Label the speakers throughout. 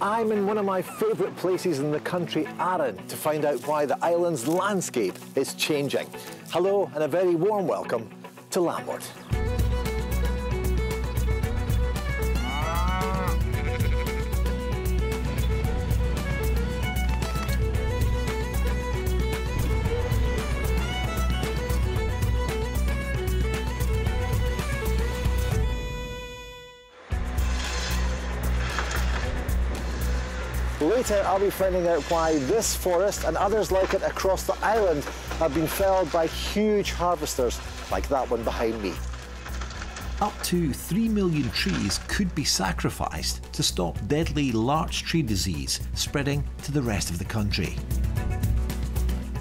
Speaker 1: I'm in one of my favourite places in the country, Arran, to find out why the island's landscape is changing. Hello and a very warm welcome to Landward. Later, I'll be finding out why this forest and others like it across the island have been felled by huge harvesters like that one behind me.
Speaker 2: Up to 3 million trees could be sacrificed to stop deadly larch tree disease spreading to the rest of the country.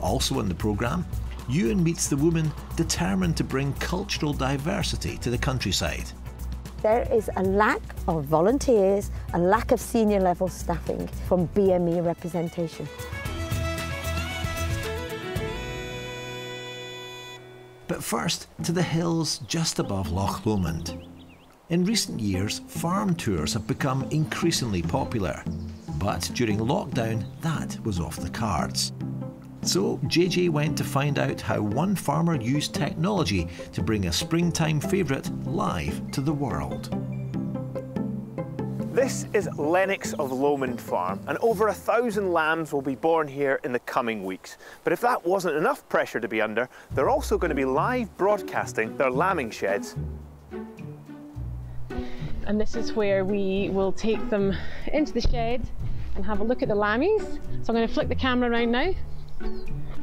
Speaker 2: Also in the programme, Ewan meets the woman determined to bring cultural diversity to the countryside.
Speaker 3: There is a lack of volunteers, a lack of senior level staffing from BME representation.
Speaker 2: But first, to the hills just above Loch Lomond. In recent years, farm tours have become increasingly popular. But during lockdown, that was off the cards. So JJ went to find out how one farmer used technology to bring a springtime favourite live to the world.
Speaker 4: This is Lennox of Lomond Farm, and over a thousand lambs will be born here in the coming weeks. But if that wasn't enough pressure to be under, they're also going to be live broadcasting their lambing sheds.
Speaker 5: And this is where we will take them into the shed and have a look at the lammies. So I'm going to flick the camera around now.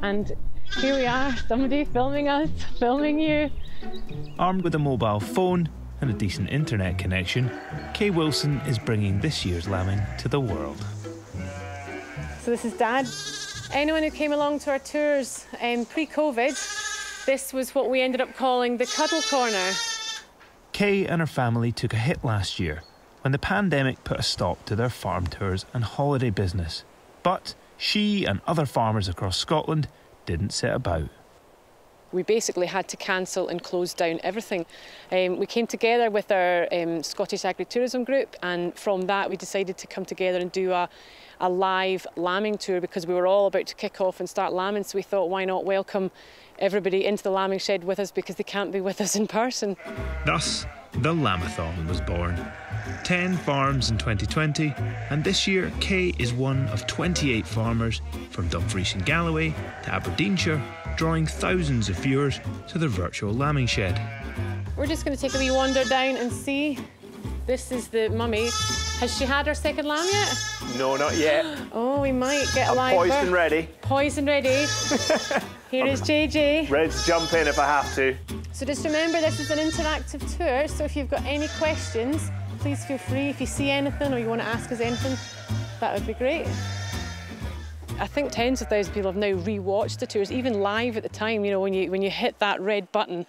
Speaker 5: And here we are, somebody filming us, filming you.
Speaker 6: Armed with a mobile phone and a decent internet connection, Kay Wilson is bringing this year's lambing to the world.
Speaker 5: So this is Dad. Anyone who came along to our tours um, pre-COVID, this was what we ended up calling the cuddle corner.
Speaker 6: Kay and her family took a hit last year when the pandemic put a stop to their farm tours and holiday business. But she and other farmers across Scotland didn't set about.
Speaker 5: We basically had to cancel and close down everything. Um, we came together with our um, Scottish Agri-Tourism group and from that we decided to come together and do a, a live lambing tour because we were all about to kick off and start lambing so we thought why not welcome everybody into the lambing shed with us because they can't be with us in person.
Speaker 6: Thus, the Lambathon was born. 10 farms in 2020, and this year Kay is one of 28 farmers from Dumfries and Galloway to Aberdeenshire, drawing thousands of viewers to their virtual lambing shed.
Speaker 5: We're just going to take a wee wander down and see. This is the mummy. Has she had her second lamb yet?
Speaker 4: No, not yet.
Speaker 5: Oh, we might get
Speaker 4: I'm
Speaker 5: a live
Speaker 4: poised
Speaker 5: birth.
Speaker 4: and ready.
Speaker 5: Poised and ready. Here is JJ.
Speaker 4: Ready to jump in if I have to.
Speaker 5: So just remember this is an interactive tour, so if you've got any questions, please feel free. If you see anything or you want to ask us anything, that would be great. I think tens of thousands of people have now re-watched the tours, even live at the time, you know, when you, when you hit that red button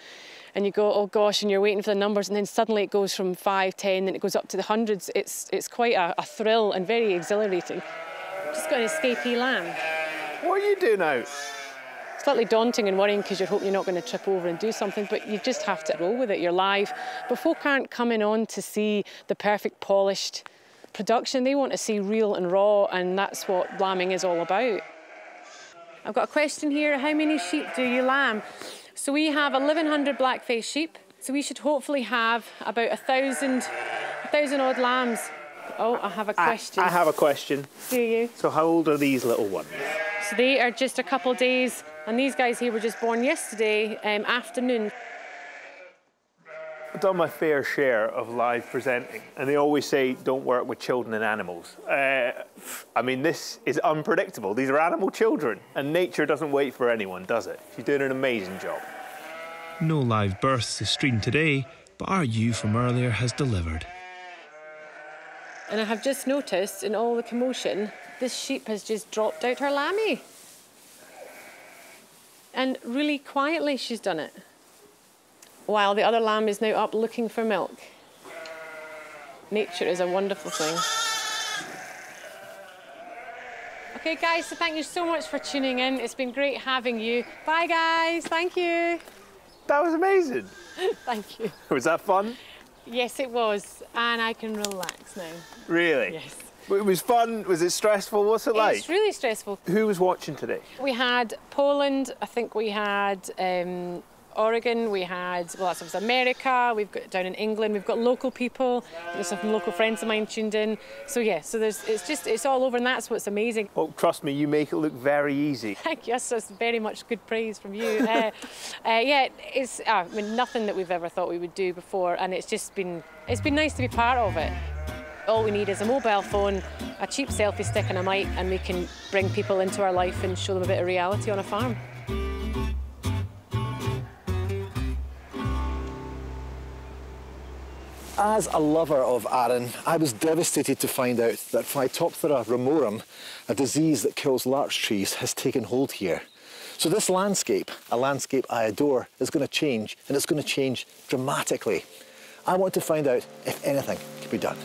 Speaker 5: and you go, oh gosh, and you're waiting for the numbers, and then suddenly it goes from five, ten, then it goes up to the hundreds. It's, it's quite a, a thrill and very exhilarating. Just got an escapee lamb.
Speaker 4: What are you doing out?
Speaker 5: Slightly daunting and worrying because you're hoping you're not going to trip over and do something, but you just have to roll with it. You're live. But folk aren't coming on to see the perfect polished production. They want to see real and raw, and that's what lambing is all about. I've got a question here. How many sheep do you lamb? So we have 1,100 blackface sheep. So we should hopefully have about a thousand, a thousand odd lambs. Oh, I have a question.
Speaker 4: I, I have a question.
Speaker 5: Do you?
Speaker 4: So how old are these little ones?
Speaker 5: So they are just a couple of days, and these guys here were just born yesterday um, afternoon.
Speaker 4: I've done my fair share of live presenting, and they always say don't work with children and animals. Uh, I mean, this is unpredictable. These are animal children, and nature doesn't wait for anyone, does it? She's doing an amazing job.
Speaker 6: No live births to stream today, but our you from earlier has delivered.
Speaker 5: And I have just noticed in all the commotion, this sheep has just dropped out her lammy. And really quietly she's done it. While the other lamb is now up looking for milk. Nature is a wonderful thing. Okay, guys, so thank you so much for tuning in. It's been great having you. Bye, guys. Thank you.
Speaker 4: That was amazing.
Speaker 5: Thank you.
Speaker 4: Was that fun?
Speaker 5: Yes, it was, and I can relax now.
Speaker 4: Really?
Speaker 5: Yes.
Speaker 4: It was fun. Was it stressful? What's it like?
Speaker 5: It's really stressful.
Speaker 4: Who was watching today?
Speaker 5: We had Poland, I think we had um, Oregon, we had, well, that's obviously America, we've got down in England, we've got local people, there's some local friends of mine tuned in. So, yeah, so there's, it's just, it's all over, and that's what's amazing.
Speaker 4: Oh, trust me, you make it look very easy.
Speaker 5: Thank you, that's very much good praise from you. uh, uh, yeah, it's uh, I mean, nothing that we've ever thought we would do before, and it's just been, it's been nice to be part of it. All we need is a mobile phone, a cheap selfie stick and a mic and we can bring people into our life and show them a bit of reality on a farm.
Speaker 1: As a lover of Arran, I was devastated to find out that Phytophthora ramorum, a disease that kills larch trees, has taken hold here. So this landscape, a landscape I adore, is going to change, and it's going to change dramatically. I want to find out if anything can be done.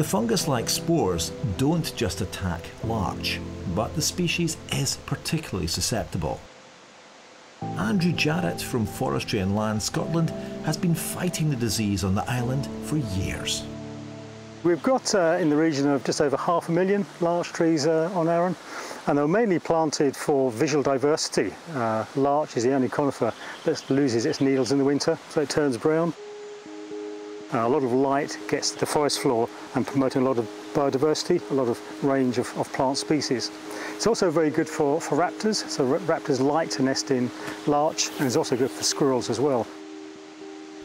Speaker 2: The fungus-like spores don't just attack larch, but the species is particularly susceptible. Andrew Jarrett from Forestry and Land Scotland has been fighting the disease on the island for years.
Speaker 7: We've got uh, in the region of just over half a million larch trees uh, on Arran and they're mainly planted for visual diversity. Uh, larch is the only conifer that loses its needles in the winter so it turns brown. Uh, a lot of light gets to the forest floor and promoting a lot of biodiversity, a lot of range of, of plant species. It's also very good for, for raptors, so raptors like to nest in larch and it's also good for squirrels as well.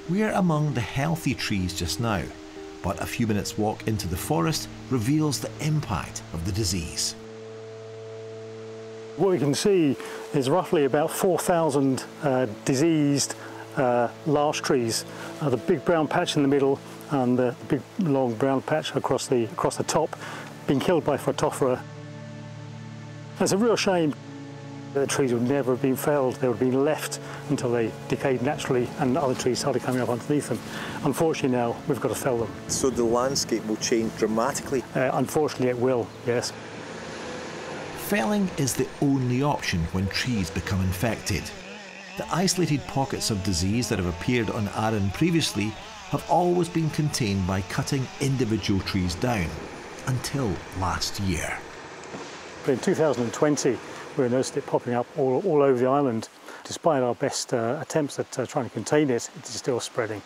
Speaker 2: We're among the healthy trees just now, but a few minutes walk into the forest reveals the impact of the disease.
Speaker 7: What we can see is roughly about 4,000 uh, diseased uh, larch trees. Uh, the big brown patch in the middle and the big long brown patch across the, across the top being killed by Phytophthora. It's a real shame. The trees would never have been felled, they would have been left until they decayed naturally and other trees started coming up underneath them. Unfortunately now, we've got to fell them.
Speaker 1: So the landscape will change dramatically?
Speaker 7: Uh, unfortunately it will, yes.
Speaker 2: Felling is the only option when trees become infected. The isolated pockets of disease that have appeared on Arran previously have always been contained by cutting individual trees down, until last year.
Speaker 7: But in 2020, we noticed it popping up all, all over the island. Despite our best uh, attempts at uh, trying to contain it, it is still spreading.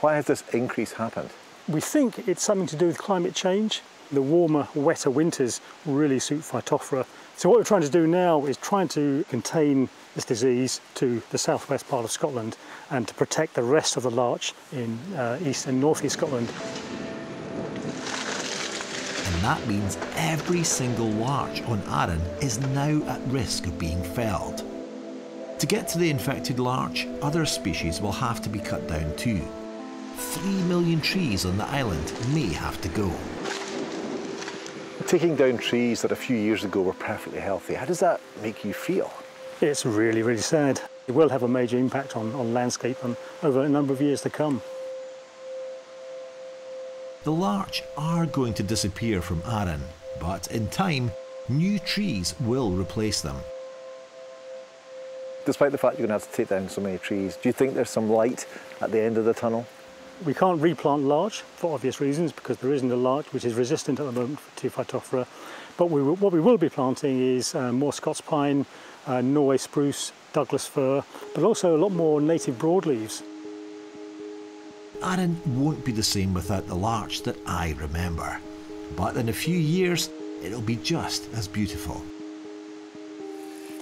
Speaker 1: Why has this increase happened?
Speaker 7: We think it's something to do with climate change. The warmer, wetter winters really suit Phytophthora. So what we're trying to do now is trying to contain this disease to the southwest part of Scotland and to protect the rest of the larch in uh, east and northeast Scotland.
Speaker 2: And that means every single larch on Arran is now at risk of being felled. To get to the infected larch, other species will have to be cut down too. Three million trees on the island may have to go.
Speaker 1: Taking down trees that a few years ago were perfectly healthy, how does that make you feel?
Speaker 7: It's really, really sad. It will have a major impact on, on landscape and over a number of years to come.
Speaker 2: The larch are going to disappear from Arran, but in time, new trees will replace them.
Speaker 1: Despite the fact you're going to have to take down so many trees, do you think there's some light at the end of the tunnel?
Speaker 7: We can't replant larch for obvious reasons because there isn't a larch which is resistant at the moment to Phytophthora. But we, what we will be planting is uh, more Scots pine, uh, Norway spruce, Douglas fir, but also a lot more native broadleaves.
Speaker 2: Arran won't be the same without the larch that I remember. But in a few years, it'll be just as beautiful.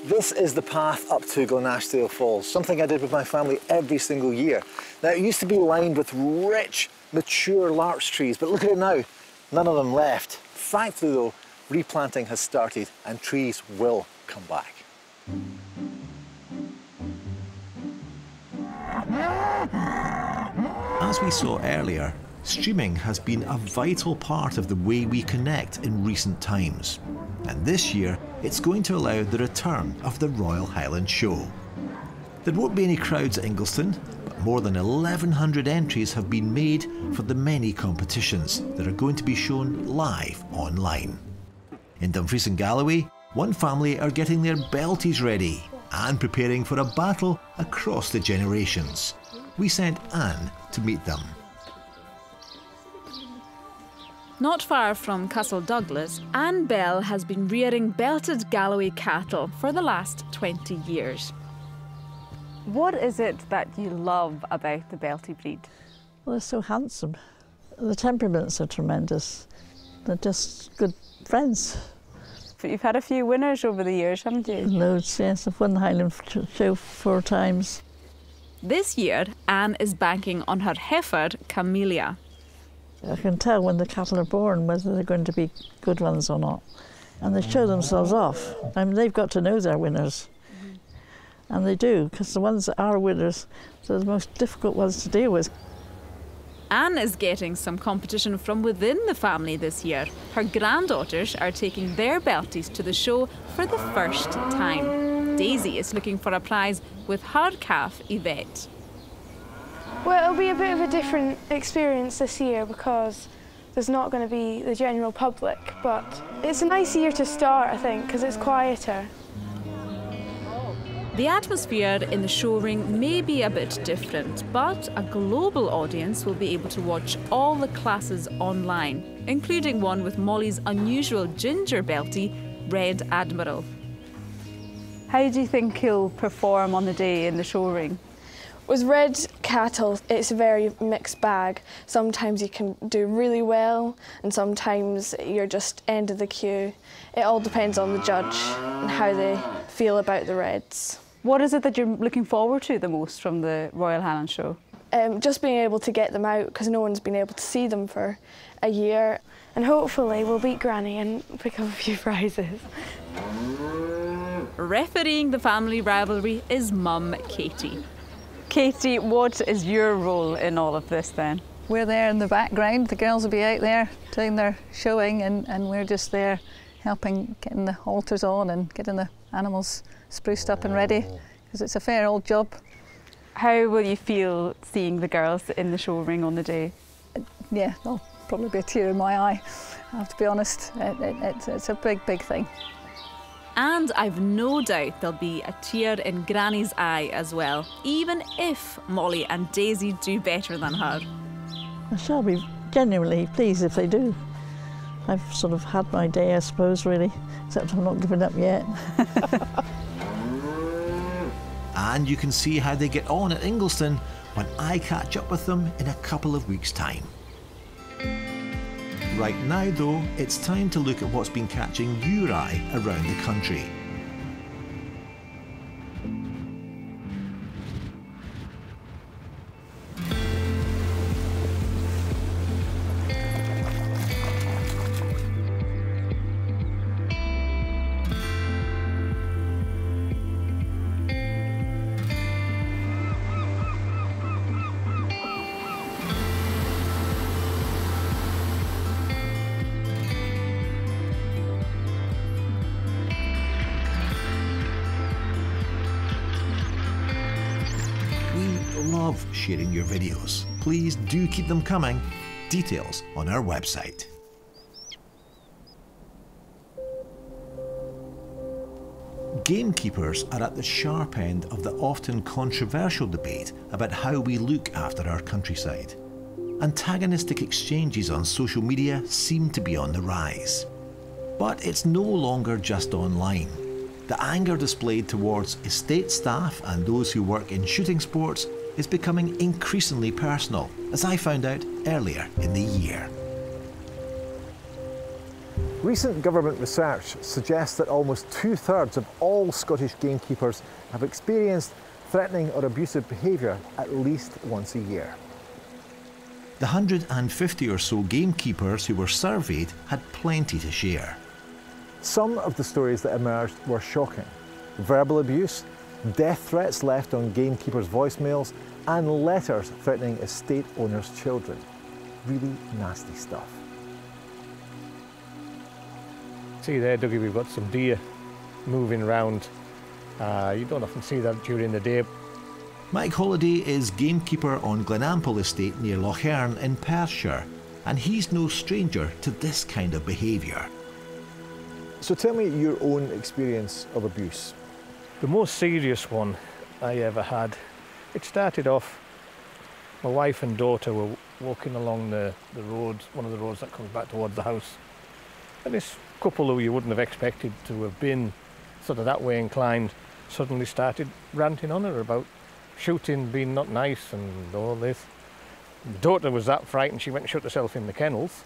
Speaker 1: This is the path up to Glenashdale Falls, something I did with my family every single year. Now, it used to be lined with rich, mature larch trees, but look at it now, none of them left. Thankfully though, replanting has started and trees will come back.
Speaker 2: As we saw earlier, streaming has been a vital part of the way we connect in recent times. And this year, it's going to allow the return of the Royal Highland Show. There won't be any crowds at Ingliston, but more than 1,100 entries have been made for the many competitions that are going to be shown live online. In Dumfries and Galloway, one family are getting their belties ready. and preparing for a battle across the generations. We sent Anne to meet them.
Speaker 8: Not far from Castle Douglas, Anne Bell has been rearing belted Galloway cattle for the last 20 years.
Speaker 9: What is it that you love about the Belty breed?
Speaker 10: Well, they're so handsome. The temperaments are tremendous. They're just good friends.
Speaker 9: But you've had a few winners over the years, haven't you?
Speaker 10: Loads, yes. I've won the Highland Show four times.
Speaker 8: This year, Anne is banking on her heifer, Camellia.
Speaker 10: I can tell when the cattle are born whether they're going to be good ones or not. And they show themselves off. I mean, they've got to know they're winners. Mm-hmm. And they do, because the ones that are winners are the most difficult ones to deal with.
Speaker 8: Anne is getting some competition from within the family this year. Her granddaughters are taking their belties to the show for the first time. Daisy is looking for a prize with her calf, Yvette.
Speaker 11: Well, it'll be a bit of a different experience this year because there's not going to be the general public, but it's a nice year to start, I think, because it's quieter.
Speaker 8: The atmosphere in the show ring may be a bit different, but a global audience will be able to watch all the classes online, including one with Molly's unusual ginger belty, Red Admiral.
Speaker 9: How do you think he'll perform on the day in the show ring?
Speaker 11: With red cattle, it's a very mixed bag. Sometimes you can do really well, and sometimes you're just end of the queue. It all depends on the judge and how they feel about the reds.
Speaker 9: What is it that you're looking forward to the most from the Royal Highland Show?
Speaker 11: Um, just being able to get them out because no one's been able to see them for a year. And hopefully we'll beat Granny and pick up a few prizes.
Speaker 8: Refereeing the family rivalry is mum Katie.
Speaker 9: Katie, what is your role in all of this then?
Speaker 10: We're there in the background. The girls will be out there doing their showing, and, and we're just there helping getting the halters on and getting the animals spruced up and ready oh. because it's a fair old job.
Speaker 9: How will you feel seeing the girls in the show ring on the day?
Speaker 10: Yeah, there'll probably be a tear in my eye, I have to be honest. It, it, it's, it's a big, big thing.
Speaker 8: And I've no doubt there'll be a tear in Granny's eye as well, even if Molly and Daisy do better than her.
Speaker 10: I shall be genuinely pleased if they do. I've sort of had my day, I suppose, really, except I'm not giving up yet.
Speaker 2: and you can see how they get on at Ingliston when I catch up with them in a couple of weeks' time. Right now, though, it's time to look at what's been catching your eye around the country. Sharing your videos. Please do keep them coming. Details on our website. Gamekeepers are at the sharp end of the often controversial debate about how we look after our countryside. Antagonistic exchanges on social media seem to be on the rise. But it's no longer just online. The anger displayed towards estate staff and those who work in shooting sports is becoming increasingly personal, as I found out earlier in the year.
Speaker 1: Recent government research suggests that almost two thirds of all Scottish gamekeepers have experienced threatening or abusive behaviour at least once a year.
Speaker 2: The 150 or so gamekeepers who were surveyed had plenty to share.
Speaker 1: Some of the stories that emerged were shocking. Verbal abuse, death threats left on gamekeepers' voicemails, and letters threatening estate owners' children. Really nasty stuff.
Speaker 12: See there, Dougie, we've got some deer moving around. Uh, you don't often see that during the day.
Speaker 2: Mike Holliday is gamekeeper on Glenample Estate near Loch Earn in Perthshire, and he's no stranger to this kind of behaviour.
Speaker 1: So tell me your own experience of abuse.
Speaker 12: The most serious one I ever had, it started off, my wife and daughter were walking along the, the road, one of the roads that comes back towards the house. And this couple who you wouldn't have expected to have been sort of that way inclined suddenly started ranting on her about shooting being not nice and all this. The daughter was that frightened she went and shut herself in the kennels.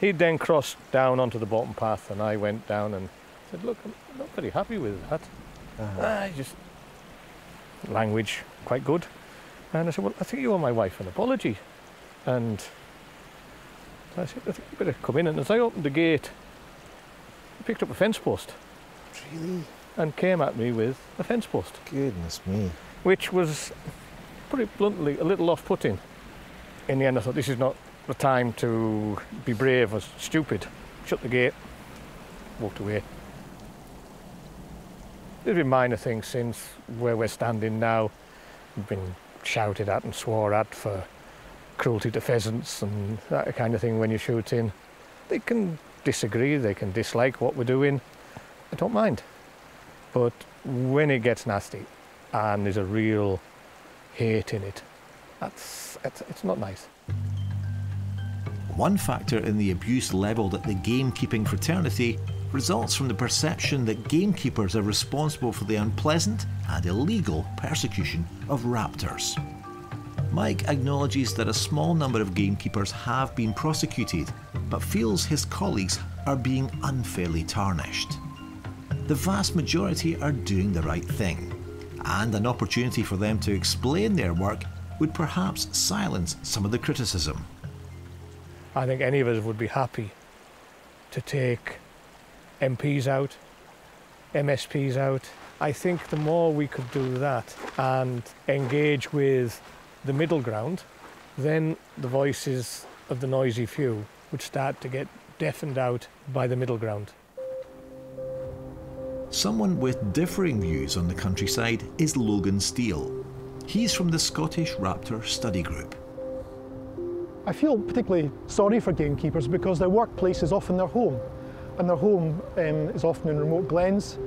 Speaker 12: He'd then crossed down onto the bottom path and I went down and said, look, I'm not very happy with that. Uh, just language quite good. And I said, well, I think you owe my wife an apology. And I said, I think you better come in. And as I opened the gate, he picked up a fence post.
Speaker 1: Really?
Speaker 12: And came at me with a fence post.
Speaker 1: Goodness me.
Speaker 12: Which was, put it bluntly, a little off-putting. In the end, I thought, this is not the time to be brave or stupid. Shut the gate, walked away. There's been minor things since where we're standing now. Been shouted at and swore at for cruelty to pheasants and that kind of thing when you're shooting. They can disagree, they can dislike what we're doing. I don't mind. But when it gets nasty and there's a real hate in it, that's it's, it's not nice.
Speaker 2: One factor in the abuse levelled at the gamekeeping fraternity results from the perception that gamekeepers are responsible for the unpleasant and illegal persecution of raptors. Mike acknowledges that a small number of gamekeepers have been prosecuted, but feels his colleagues are being unfairly tarnished. The vast majority are doing the right thing, and an opportunity for them to explain their work would perhaps silence some of the criticism.
Speaker 12: I think any of us would be happy to take MPs out, MSPs out. I think the more we could do that and engage with the middle ground, then the voices of the noisy few would start to get deafened out by the middle ground.
Speaker 2: Someone with differing views on the countryside is Logan Steele. He's from the Scottish Raptor Study Group.
Speaker 13: I feel particularly sorry for gamekeepers because their workplace is often their home, and their home um, is often in remote glens.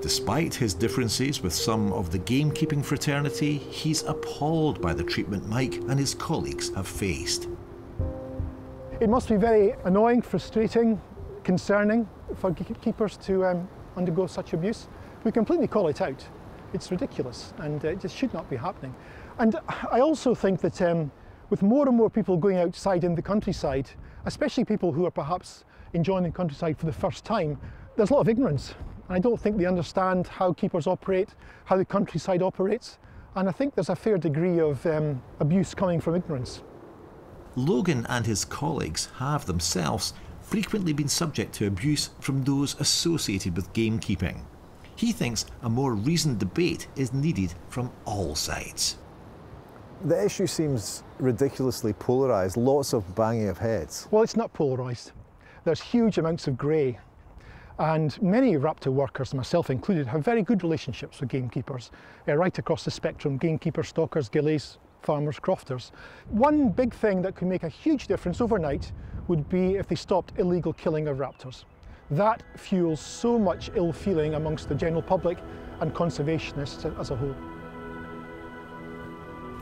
Speaker 2: Despite his differences with some of the gamekeeping fraternity, he's appalled by the treatment Mike and his colleagues have faced.
Speaker 13: It must be very annoying, frustrating, concerning for keepers to um, undergo such abuse. We completely call it out. It's ridiculous and uh, it just should not be happening. And I also think that um, with more and more people going outside in the countryside, especially people who are perhaps enjoying the countryside for the first time, there's a lot of ignorance. I don't think they understand how keepers operate, how the countryside operates. And I think there's a fair degree of um, abuse coming from ignorance.
Speaker 2: Logan and his colleagues have themselves frequently been subject to abuse from those associated with gamekeeping. He thinks a more reasoned debate is needed from all sides.
Speaker 1: The issue seems ridiculously polarised, lots of banging of heads.
Speaker 13: Well, it's not polarised. There's huge amounts of grey. And many raptor workers, myself included, have very good relationships with gamekeepers, uh, right across the spectrum, gamekeepers, stalkers, gillies, farmers, crofters. One big thing that could make a huge difference overnight would be if they stopped illegal killing of raptors. That fuels so much ill feeling amongst the general public and conservationists as a whole.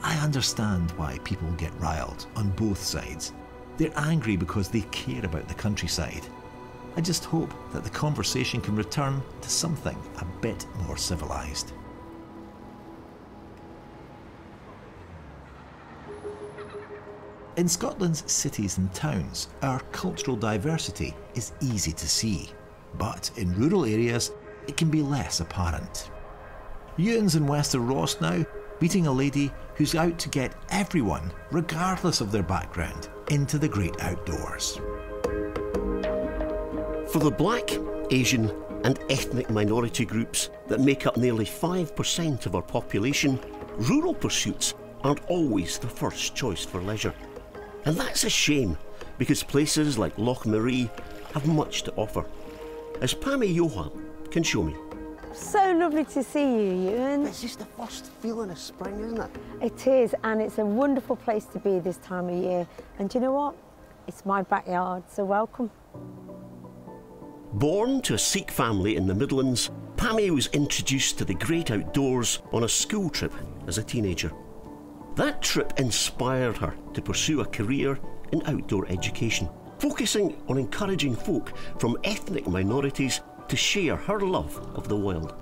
Speaker 2: I understand why people get riled on both sides. They're angry because they care about the countryside. I just hope that the conversation can return to something a bit more civilised. In Scotland's cities and towns, our cultural diversity is easy to see, but in rural areas, it can be less apparent. Ewan's in Wester Ross now, meeting a lady who's out to get everyone, regardless of their background, into the great outdoors.
Speaker 14: For the black, Asian, and ethnic minority groups that make up nearly 5% of our population, rural pursuits aren't always the first choice for leisure. And that's a shame, because places like Loch Maree have much to offer. As Pammy Johal can show me.
Speaker 3: So lovely to see you, Ewan.
Speaker 14: It's just the first feeling of spring, isn't it?
Speaker 3: It is, and it's a wonderful place to be this time of year. And you know what? It's my backyard, so welcome.
Speaker 14: Born to a Sikh family in the Midlands, Pammy was introduced to the great outdoors on a school trip as a teenager. That trip inspired her to pursue a career in outdoor education, focusing on encouraging folk from ethnic minorities to share her love of the wild.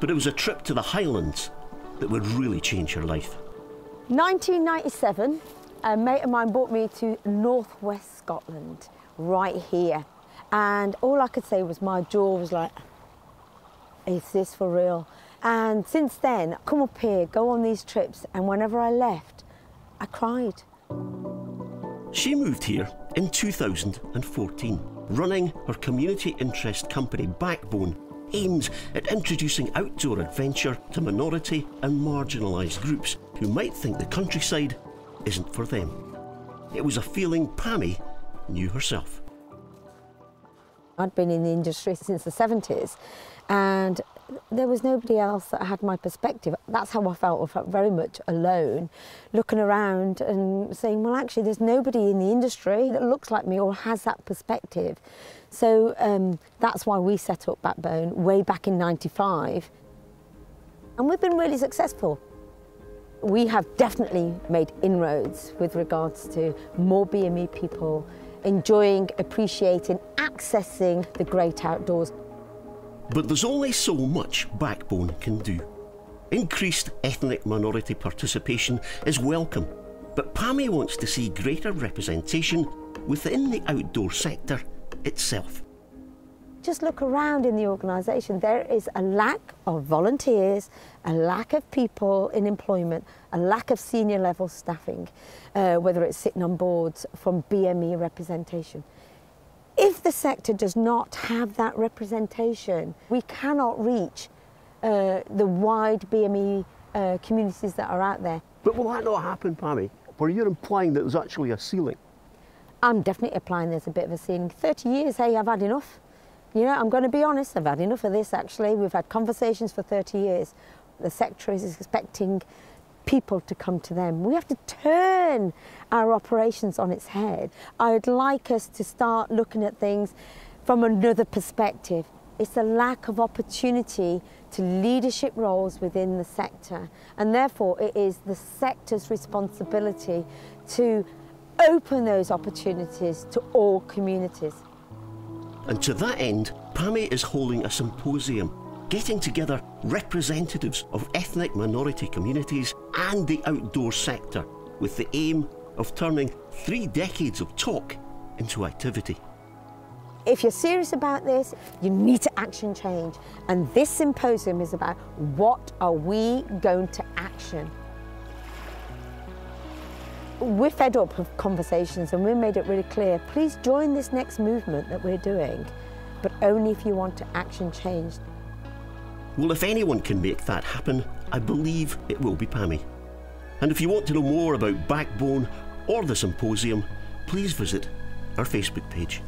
Speaker 14: But it was a trip to the Highlands that would really change her life.
Speaker 3: 1997, a mate of mine brought me to northwest Scotland, right here. And all I could say was my jaw was like, is this for real? And since then, come up here, go on these trips, and whenever I left, I cried.
Speaker 14: She moved here in 2014, running her community interest company Backbone, aims at introducing outdoor adventure to minority and marginalised groups who might think the countryside isn't for them. It was a feeling Pammy knew herself.
Speaker 3: I'd been in the industry since the 70s and there was nobody else that had my perspective. That's how I felt. I felt very much alone, looking around and saying, well, actually, there's nobody in the industry that looks like me or has that perspective. So um, that's why we set up Backbone way back in 95. And we've been really successful. We have definitely made inroads with regards to more BME people enjoying, appreciating, accessing the great outdoors.
Speaker 14: But there's only so much Backbone can do. Increased ethnic minority participation is welcome, but Pammy wants to see greater representation within the outdoor sector itself.
Speaker 3: Just look around in the organisation, there is a lack of volunteers, a lack of people in employment, a lack of senior level staffing, uh, whether it's sitting on boards from BME representation. If the sector does not have that representation, we cannot reach uh, the wide BME uh, communities that are out there.
Speaker 15: But will that not happen, Pammy? Where you're implying that there's actually a ceiling?
Speaker 3: I'm definitely applying there's a bit of a ceiling. 30 years, hey, I've had enough. You know, I'm going to be honest, I've had enough of this actually. We've had conversations for 30 years. The sector is expecting people to come to them. We have to turn our operations on its head. I'd like us to start looking at things from another perspective. It's a lack of opportunity to leadership roles within the sector, and therefore it is the sector's responsibility to open those opportunities to all communities.
Speaker 14: And to that end, Pammy is holding a symposium getting together representatives of ethnic minority communities and the outdoor sector with the aim of turning three decades of talk into activity.
Speaker 3: If you're serious about this, you need to action change. And this symposium is about what are we going to action? We're fed up of conversations and we made it really clear, please join this next movement that we're doing, but only if you want to action change.
Speaker 14: Well, if anyone can make that happen, I believe it will be Pammy. And if you want to know more about Backbone or the symposium, please visit our Facebook page.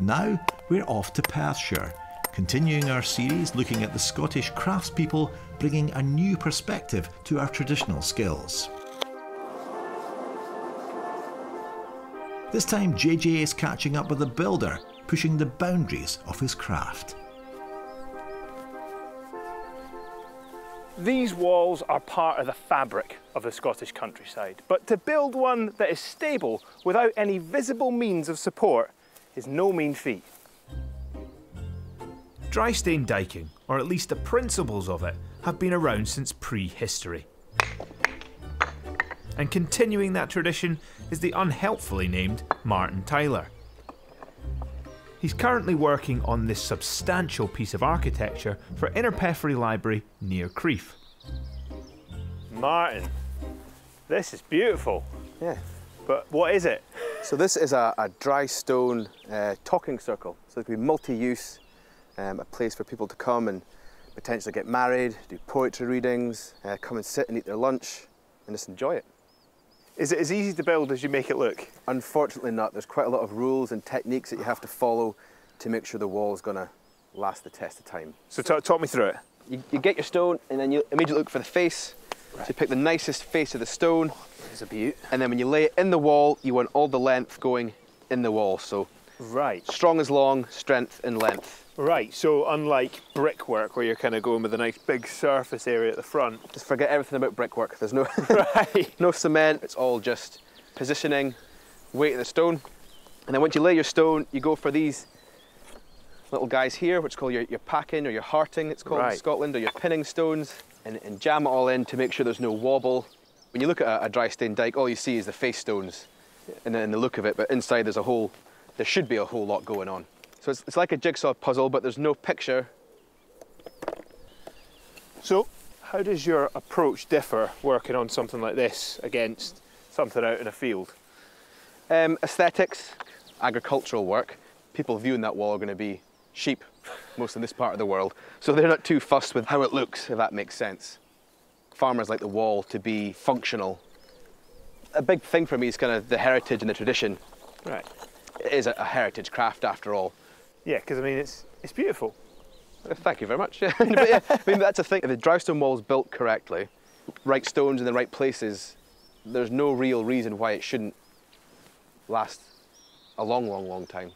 Speaker 2: Now we're off to Perthshire, continuing our series looking at the Scottish craftspeople bringing a new perspective to our traditional skills. This time JJ is catching up with a builder pushing the boundaries of his craft.
Speaker 4: These walls are part of the fabric of the Scottish countryside, but to build one that is stable without any visible means of support is no mean feat.
Speaker 6: Dry stone diking, or at least the principles of it, have been around since prehistory. And continuing that tradition is the unhelpfully named Martin Tyler. He's currently working on this substantial piece of architecture for Innerpeffray Library near Crieff.
Speaker 4: Martin, this is beautiful.
Speaker 16: Yeah.
Speaker 4: But what is it?
Speaker 16: So this is a, a dry stone uh, talking circle. So it can be multi-use, um, a place for people to come and potentially get married, do poetry readings, uh, come and sit and eat their lunch and just enjoy it.
Speaker 4: Is it as easy to build as you make it look?
Speaker 16: Unfortunately not. There's quite a lot of rules and techniques that you have to follow to make sure the wall is going to last the test of time.
Speaker 4: So talk, talk me through it.
Speaker 16: You, you, get your stone and then you immediately look for the face. Right. So you pick the nicest face of the stone.
Speaker 4: It's a beaut.
Speaker 16: And then when you lay it in the wall, you want all the length going in the wall. So
Speaker 4: Right.
Speaker 16: Strong as long, strength in length.
Speaker 4: Right, so unlike brickwork where you're kind of going with a nice big surface area at the front.
Speaker 16: Just forget everything about brickwork. There's no, right. no cement, it's all just positioning, weight of the stone. And then once you lay your stone, you go for these little guys here, which call your, your packing or your hearting, it's called
Speaker 4: Right.
Speaker 16: in Scotland, or your pinning stones, and, and jam it all in to make sure there's no wobble. When you look at a, a dry stone dike, all you see is the face stones and then the look of it, but inside there's a whole, there should be a whole lot going on. So it's, it's like a jigsaw puzzle, but there's no picture.
Speaker 4: So, how does your approach differ working on something like this against something out in a field?
Speaker 16: Um, aesthetics, agricultural work, people viewing that wall are going to be sheep, most in this part of the world. So they're not too fussed with how it looks, if that makes sense. Farmers like the wall to be functional. A big thing for me is kind of the heritage and the tradition.
Speaker 4: Right.
Speaker 16: It is a, a heritage craft after all.
Speaker 4: Yeah, because I mean, it's, it's beautiful.
Speaker 16: Uh, Thank you very much. but yeah, I mean, that's the thing. If the drystone wall is built correctly, right stones in the right places, there's no real reason why it shouldn't last a long, long, long time.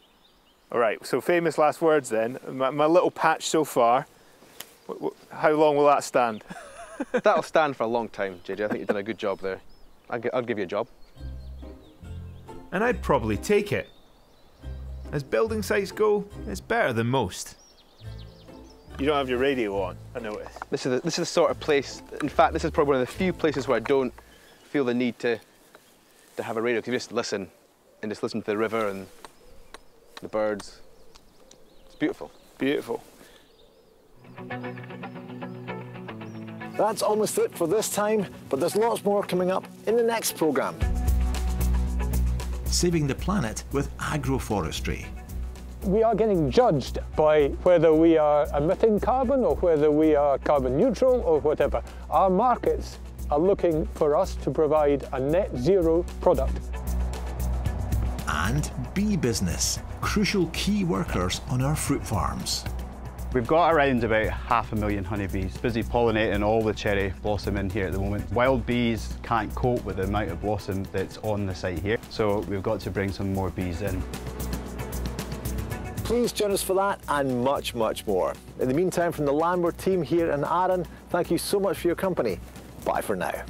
Speaker 4: All right, so famous last words then. My, my little patch so far, wh- wh- how long will that stand?
Speaker 16: That'll stand for a long time, JJ. I think you've done a good job there. I'll, gi- I'll give you a job.
Speaker 6: And I'd probably take it. As building sites go, it's better than most.
Speaker 4: You don't have your radio on, I notice.
Speaker 16: This is the, this is the sort of place. In fact, this is probably one of the few places where I don't feel the need to to have a radio. 'cause you just listen and just listen to the river and the birds. It's beautiful.
Speaker 4: Beautiful.
Speaker 1: That's almost it for this time, but there's lots more coming up in the next programme.
Speaker 2: Saving the planet with agroforestry.
Speaker 13: We are getting judged by whether we are emitting carbon or whether we are carbon neutral or whatever. Our markets are looking for us to provide a net zero product.
Speaker 2: And bee business, crucial key workers on our fruit farms.
Speaker 17: We've got around about half a million honeybees busy pollinating all the cherry blossom in here at the moment. Wild bees can't cope with the amount of blossom that's on the site here, so we've got to bring some more bees in.
Speaker 1: Please join us for that and much, much more. In the meantime, from the Landward team here in Arran, thank you so much for your company. Bye for now.